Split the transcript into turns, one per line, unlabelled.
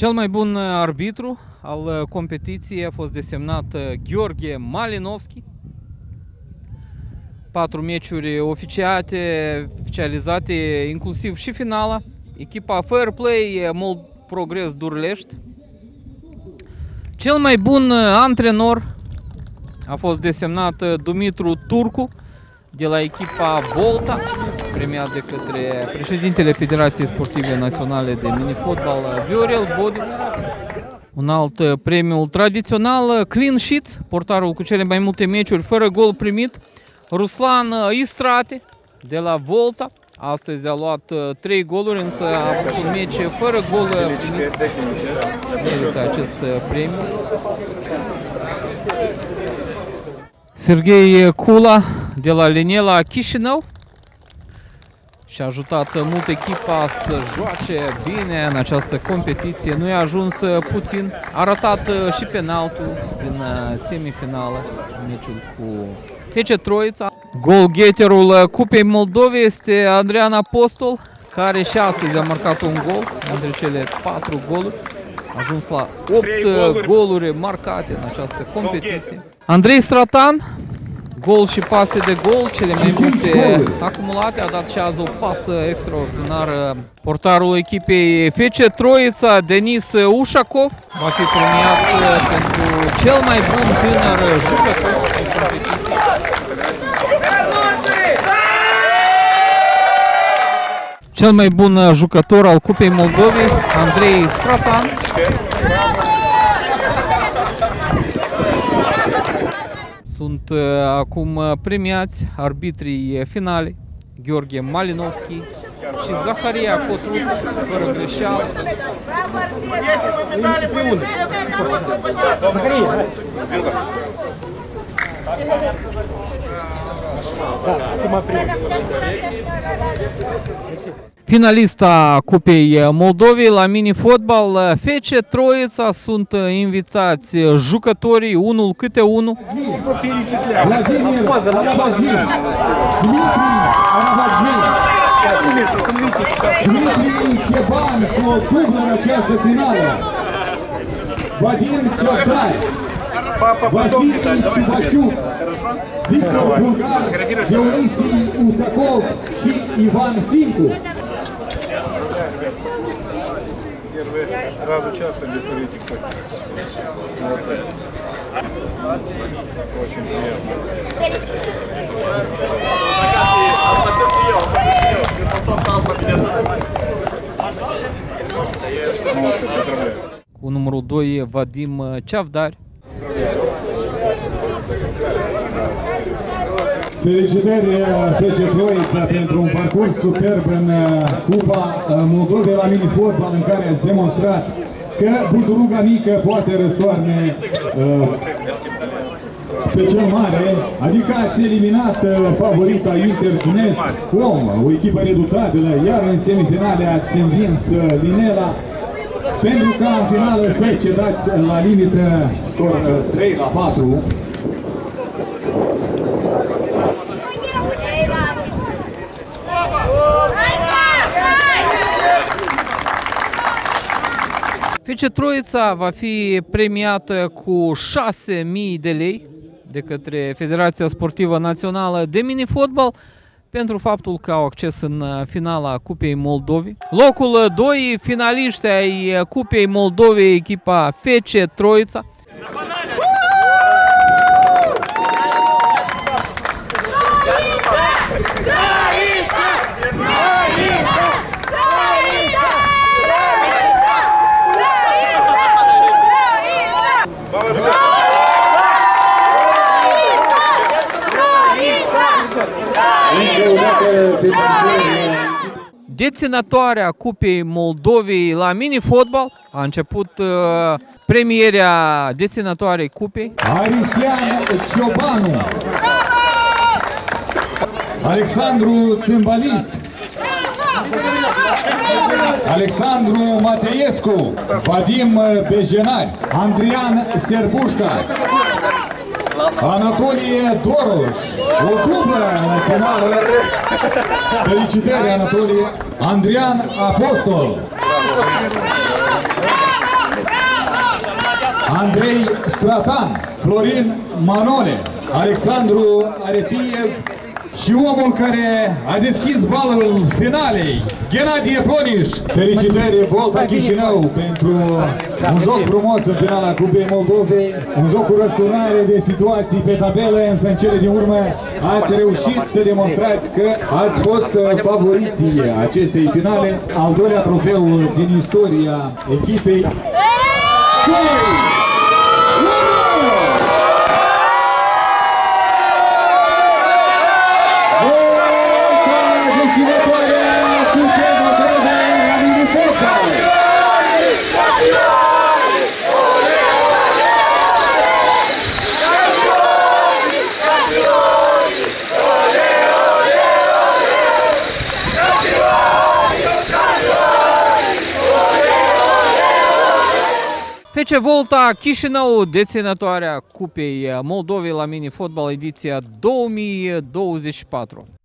Cel mai bun uh, arbitru al uh, competiției a fost desemnat uh, Gheorghe Malinovski. Patru meciuri oficiate, oficializate, inclusiv și finala. Echipa Fair Play, Mult Progres Durlești. Cel mai bun antrenor a fost desemnat Dumitru Turcu de la echipa Volta, premiat de către președintele Federației Sportive Naționale de Minifotbal, Viorel Bodiu. Un alt premiu tradițional, Clean Sheets, portarul cu cele mai multe meciuri fără gol primit, Ruslan Istrate de la Volta. Astăzi a luat 3 goluri, însă a avut un meci fără gol primit. Merită acest premiu. Sergei Kula de la Linela Chișinău și a ajutat mult echipa să joace bine în această competiție. Nu i-a ajuns puțin. A ratat și penaltul din semifinală în meciul cu FC Troița. Golgheterul Cupei Moldovei este Adrian Apostol, care și astăzi a marcat un gol între cele patru goluri. A ajuns la 8 goluri. goluri marcate în această competiție. Andrei Stratan, gol și pase de gol, cele mai multe acumulate, a dat și azi o pasă extraordinară portarul echipei FC Troița, Denis Ușacov, va fi premiat pentru cel mai bun tânăr jucător în competiție. Cel mai bun jucător al Cupei Moldovei, Andrei Stratan. Sunt uh, acum premiați arbitrii finale, Gheorghe Malinovski și Zaharia Cotruț, fără greșeală. Zaharia, Finalista Cupei Moldovei la mini-fotbal FC Troița sunt invitați jucătorii, unul câte unul.
Dmitri Ceban cu o dublă Папа, потом летать. Давай Чубачук, Виктор Давай. Булгар, Усаков и Иван Синку.
Первый раз участвую, здесь смотрите, кто. Молодцы. Очень приятно.
Cu numărul 2, Vadim Ceavdar,
Felicitări FC Troița pentru un parcurs superb în uh, Cupa uh, Moldovei la mini-fotbal în care ați demonstrat că buturuga mică poate răstoarne uh, pe cel mare, adică ați eliminat uh, favorita Internest Com, o echipă redutabilă, iar în semifinale ați învins uh, Linela pentru ca în finală să cedați la limită scor uh, 3 la 4.
FC Troița va fi premiată cu 6.000 de lei de către Federația Sportivă Națională de Minifotbal pentru faptul că au acces în finala Cupei Moldovei. Locul 2, finaliști ai Cupei Moldovei, echipa FC Troița.
Încă o dată felicitări
Deținătoarea Cupei Moldovei la mini-fotbal. A început uh, premierea deținătoarei cupei.
Aristian Ciobanu. Alexandru Țimbalist Alexandru Mateiescu Vadim Bejenari. Andrian Serbușca Anatolie Doroș O dublă în finală. Felicitări Anatolie. Andrian Apostol. Andrei Stratan, Florin Manole, Alexandru Arefiev și omul care a deschis balul finalei, Ghenadie Ploniș. Felicitări Volta Chișinău pentru un joc frumos în finala Cupei Moldovei, un joc cu răsturnare de situații pe tabelă, însă în cele din urmă ați reușit să demonstrați că ați fost favoriții acestei finale, al doilea trofeu din istoria echipei. Doi! Volta deținătoarea Cupei Moldovei la minifotbal!
FC Volta Chișinău, deținătoarea Cupei Moldovei la mini-fotbal ediția 2024.